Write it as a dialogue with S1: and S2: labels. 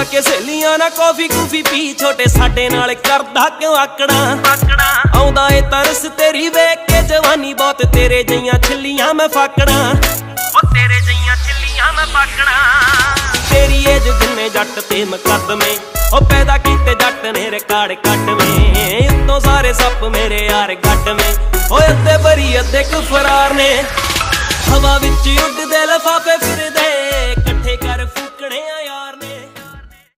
S1: ਜਾ ਕੇ ਸਹੇਲੀਆਂ ਨਾਲ ਕਾਫੀ ਕੂਫੀ ਪੀ ਛੋਟੇ ਸਾਡੇ ਨਾਲ ਕਰਦਾ ਕਿਉਂ ਆਕੜਾ? ਆਉਂਦਾ ਏ ਤਰਸ ਤੇਰੀ ਵੇਖ ਕੇ ਜਵਾਨੀ ਬਹੁਤ ਤੇਰੇ ਜਈਆਂ ਛਿੱਲੀਆਂ ਮੈਂ ਫਾਕੜਾ।
S2: ਉਹ ਤੇਰੇ ਜਈਆਂ ਚਿੱਲੀਆਂ ਮੈਂ ਪਾਕਣਾ
S1: ਤੇਰੀ ਏਜ ਜਿੰਨੇ ਜੱਟ ਤੇ ਮੁਕੱਦਮੇ ਉਹ ਪੈਦਾ ਕੀਤੇ ਜੱਟ ਨੇ ਰਿਕਾਰਡ ਕੱਟਵੇਂ। ਉੱਤੋਂ ਸਾਰੇ ਸੱਪ ਮੇਰੇ ਯਾਰ ਗੱਡਵੇਂ ਓਏ ਅੱਧੇ ਬਰੀ ਅੱਧੇ ਕੁ ਨੇ। ਹਵਾ ਵਿੱਚ ਉੱਡਦੇ